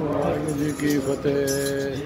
Waheguru ji Ki Fateh.